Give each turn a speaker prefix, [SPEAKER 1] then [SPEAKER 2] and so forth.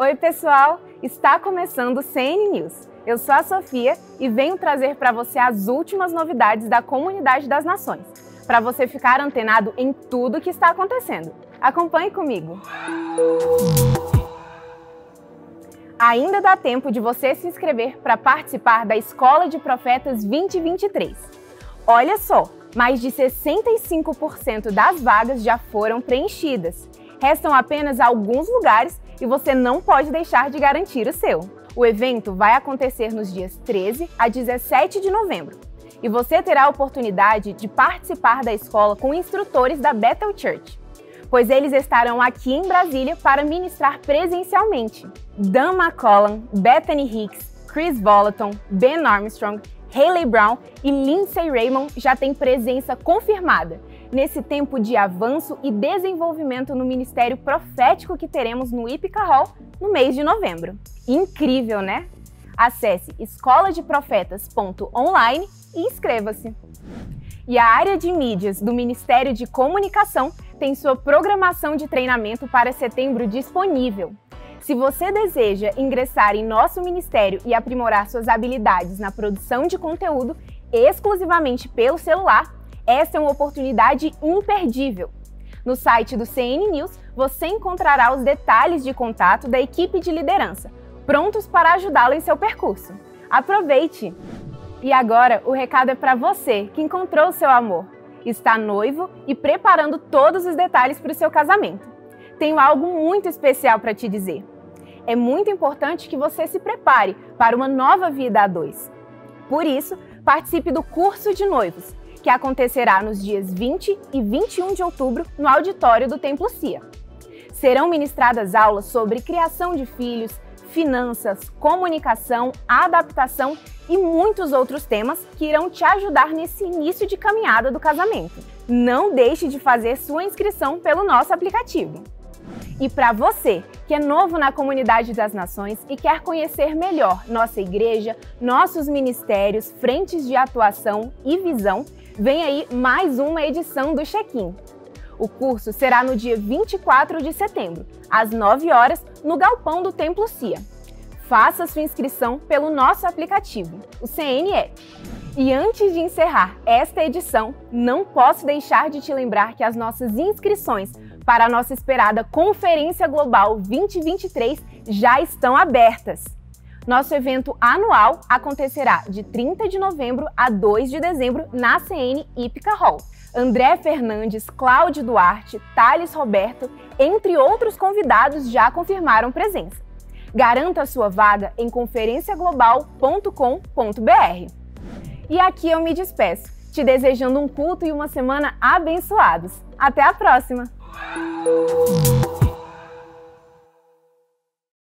[SPEAKER 1] Oi, pessoal! Está começando o CN News. Eu sou a Sofia e venho trazer para você as últimas novidades da Comunidade das Nações, para você ficar antenado em tudo o que está acontecendo. Acompanhe comigo! Ainda dá tempo de você se inscrever para participar da Escola de Profetas 2023. Olha só, mais de 65% das vagas já foram preenchidas. Restam apenas alguns lugares e você não pode deixar de garantir o seu. O evento vai acontecer nos dias 13 a 17 de novembro e você terá a oportunidade de participar da escola com instrutores da Bethel Church, pois eles estarão aqui em Brasília para ministrar presencialmente. Dan McCollum, Bethany Hicks, Chris Volaton, Ben Armstrong, Haley Brown e Lindsay Raymond já têm presença confirmada nesse tempo de avanço e desenvolvimento no ministério profético que teremos no Ipica Hall no mês de novembro. Incrível, né? Acesse escoladeprofetas.online e inscreva-se. E a área de mídias do Ministério de Comunicação tem sua programação de treinamento para setembro disponível. Se você deseja ingressar em nosso ministério e aprimorar suas habilidades na produção de conteúdo exclusivamente pelo celular, essa é uma oportunidade imperdível. No site do CN News, você encontrará os detalhes de contato da equipe de liderança, prontos para ajudá-lo em seu percurso. Aproveite! E agora, o recado é para você que encontrou o seu amor, está noivo e preparando todos os detalhes para o seu casamento. Tenho algo muito especial para te dizer. É muito importante que você se prepare para uma nova vida a dois. Por isso, participe do curso de noivos que acontecerá nos dias 20 e 21 de outubro no auditório do Templo Cia. Serão ministradas aulas sobre criação de filhos, finanças, comunicação, adaptação e muitos outros temas que irão te ajudar nesse início de caminhada do casamento. Não deixe de fazer sua inscrição pelo nosso aplicativo. E para você que é novo na comunidade das nações e quer conhecer melhor nossa igreja, nossos ministérios, frentes de atuação e visão, Vem aí mais uma edição do Check-in. O curso será no dia 24 de setembro, às 9 horas, no galpão do Templo Cia. Faça sua inscrição pelo nosso aplicativo, o CNE. E antes de encerrar esta edição, não posso deixar de te lembrar que as nossas inscrições para a nossa esperada Conferência Global 2023 já estão abertas. Nosso evento anual acontecerá de 30 de novembro a 2 de dezembro na CN Ípica Hall. André Fernandes, Cláudio Duarte, Thales Roberto, entre outros convidados já confirmaram presença. Garanta sua vaga em conferenciaglobal.com.br. E aqui eu me despeço, te desejando um culto e uma semana abençoados. Até a próxima! Música